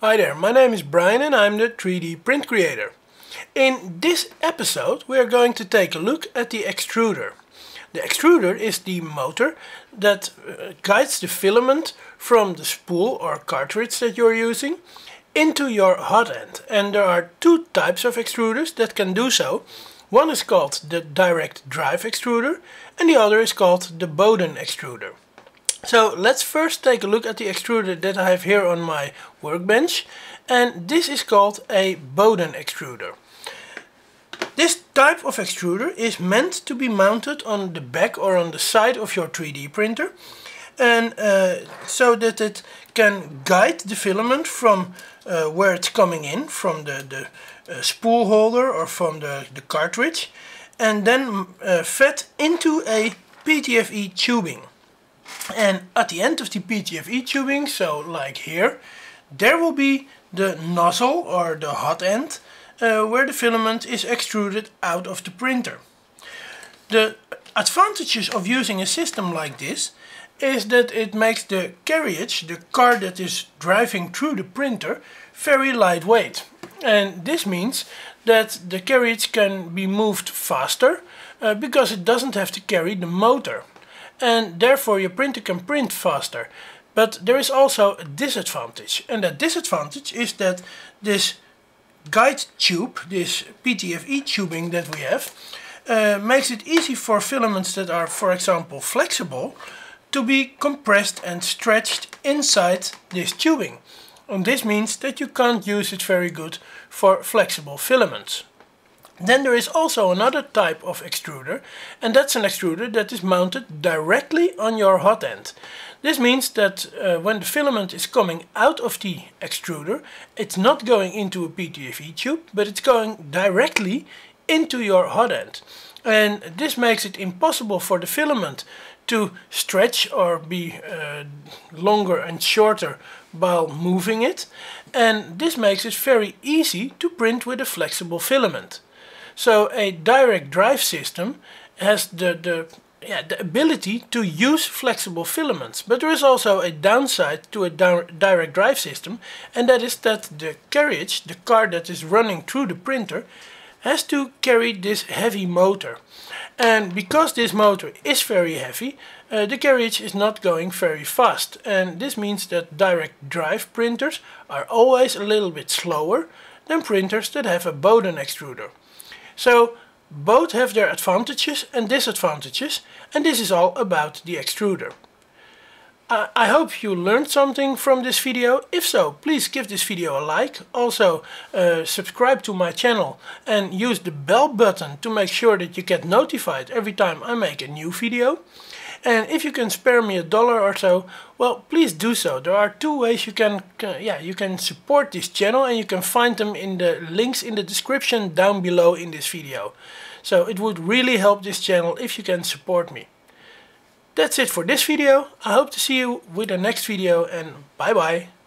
Hi there, my name is Brian and I'm the 3D print creator. In this episode we are going to take a look at the extruder. The extruder is the motor that uh, guides the filament from the spool or cartridge that you're using into your hot end. And there are two types of extruders that can do so. One is called the direct drive extruder and the other is called the Bowden extruder. So let's first take a look at the extruder that I have here on my workbench and this is called a Bowden extruder. This type of extruder is meant to be mounted on the back or on the side of your 3D printer and uh, so that it can guide the filament from uh, where it's coming in, from the, the uh, spool holder or from the, the cartridge and then uh, fed into a PTFE tubing. And at the end of the PTFE tubing, so like here, there will be the nozzle or the hot end uh, where the filament is extruded out of the printer. The advantages of using a system like this is that it makes the carriage, the car that is driving through the printer, very lightweight. And this means that the carriage can be moved faster uh, because it doesn't have to carry the motor and therefore your printer can print faster. But there is also a disadvantage and that disadvantage is that this guide tube, this PTFE tubing that we have, uh, makes it easy for filaments that are for example flexible to be compressed and stretched inside this tubing. And this means that you can't use it very good for flexible filaments. Then there is also another type of extruder and that's an extruder that is mounted directly on your hot end. This means that uh, when the filament is coming out of the extruder it's not going into a PTFE tube but it's going directly into your hot end. And this makes it impossible for the filament to stretch or be uh, longer and shorter while moving it and this makes it very easy to print with a flexible filament. So a direct drive system has the, the, yeah, the ability to use flexible filaments. But there is also a downside to a di direct drive system and that is that the carriage, the car that is running through the printer, has to carry this heavy motor. And because this motor is very heavy, uh, the carriage is not going very fast. And this means that direct drive printers are always a little bit slower than printers that have a Bowden extruder. So both have their advantages and disadvantages and this is all about the extruder. I hope you learned something from this video. If so, please give this video a like. Also uh, subscribe to my channel and use the bell button to make sure that you get notified every time I make a new video. And if you can spare me a dollar or so, well, please do so. There are two ways you can, uh, yeah, you can support this channel and you can find them in the links in the description down below in this video. So it would really help this channel if you can support me. That's it for this video. I hope to see you with the next video and bye bye.